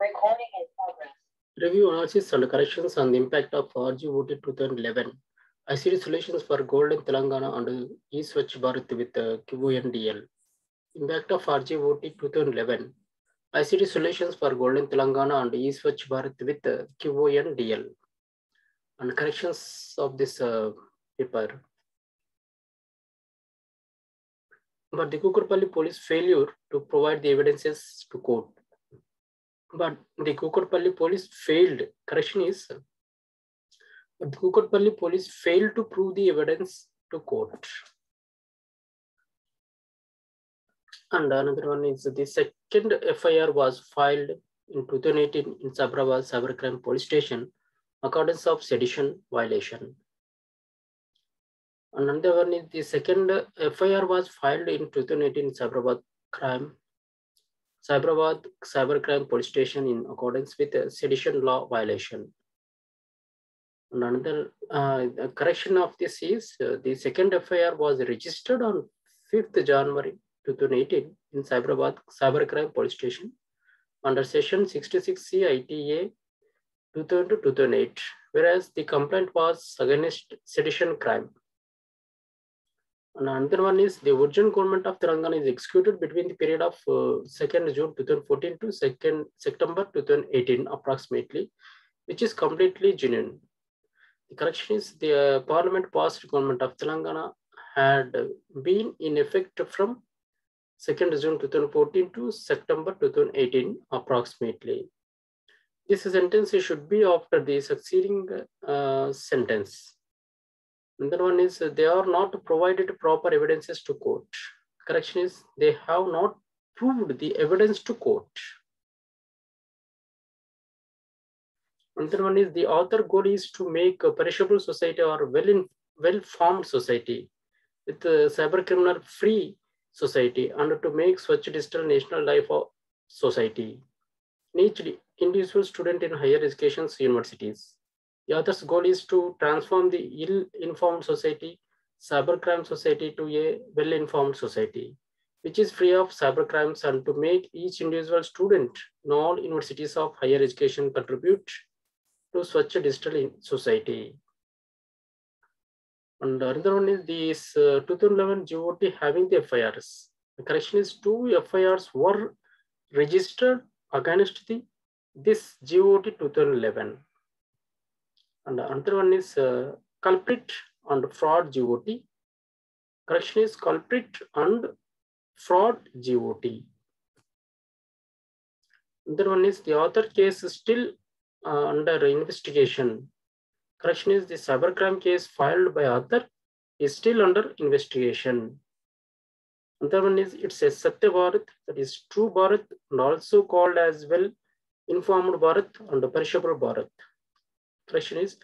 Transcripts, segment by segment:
Recording in progress. Review analysis and corrections on the impact of RGOT 2011. ICT solutions for Golden Telangana and eSwachh Bharat with uh, QONDL. Impact of RGOT 2011. ICT solutions for Golden Telangana and eSwachh Bharat with uh, QONDL. And corrections of this uh, paper. But the Kukatpalli police failure to provide the evidences to court but the Kukatpalli police failed. Correction is, but the Kukatpalli police failed to prove the evidence to court. And another one is the second FIR was filed in 2018 in Cyberabad Cybercrime Police Station, accordance of sedition violation. Another one is the second FIR was filed in 2018 in Cyberabad crime Cyberabad Cybercrime Police Station in accordance with a sedition law violation. And another uh, correction of this is uh, the second FIR was registered on 5th January 2018 in Cyberabad Cybercrime Police Station under section 66C ITA 2000-2008, whereas the complaint was against sedition crime. Another one is the original government of Telangana is executed between the period of uh, 2nd June 2014 to 2nd September 2018 approximately, which is completely genuine. The correction is the uh, parliament passed government of Telangana had been in effect from 2nd June 2014 to September 2018 approximately. This sentence should be after the succeeding uh, sentence. Another one is they are not provided proper evidences to court. Correction is they have not proved the evidence to court. Another one is the author goal is to make a perishable society or well in, well-formed society with a cyber criminal free society and to make Swachh digital national life of society. Each individual student in higher education universities. The author's goal is to transform the ill-informed society, cybercrime society to a well-informed society, which is free of cybercrimes and to make each individual student in all universities of higher education contribute to such a digital society. And another one is this uh, 2011 GOT having the FIRs. The correction is two FIRs were registered against the this GOT 2011 and another one is uh, culprit and fraud GOT. Correction is culprit and fraud GOT. Another one is the author case is still uh, under investigation. Correction is the cybercrime case filed by author is still under investigation. Another one is it's a Satya Bharat, that is true Bharat, and also called as well informed Bharat and perishable Bharat expression is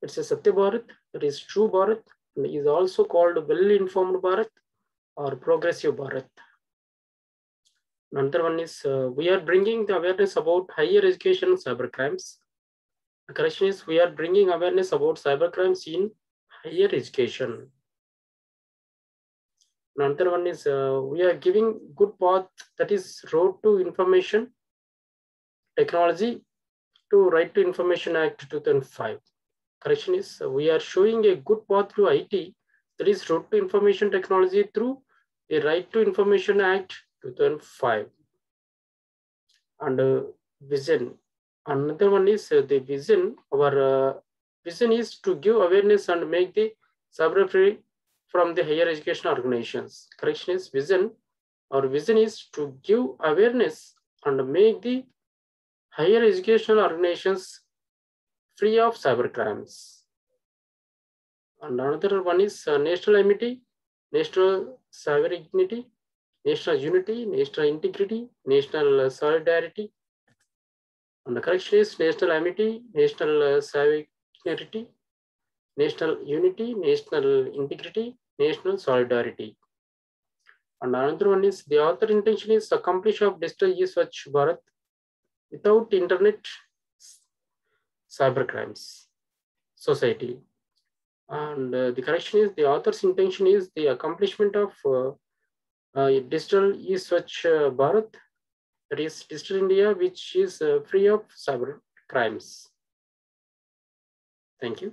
it's a Satya Bharat, it is true Bharat, and is also called well-informed Bharat or progressive Bharat. Another one is uh, we are bringing the awareness about higher education cyber crimes. The correction is we are bringing awareness about cyber crimes in higher education. Another one is uh, we are giving good path that is road to information technology to Right to Information Act 2005. Correction is uh, we are showing a good path to IT that is Road to Information Technology through the Right to Information Act 2005. And uh, vision. Another one is uh, the vision. Our uh, vision is to give awareness and make the cyber free from the higher education organizations. Correction is vision. Our vision is to give awareness and make the higher educational organizations free of cyber crimes. And another one is uh, national amity, national cyber sovereignty, national unity, national integrity, national uh, solidarity. And the correction is national amity, national uh, sovereignty, national unity, national integrity, national solidarity. And another one is the author intention is accomplish of digital e-Swachh Bharat without internet cyber crimes society and uh, the correction is the author's intention is the accomplishment of uh, uh, digital e-Swachh Bharat that is Digital India, which is uh, free of cyber crimes. Thank you.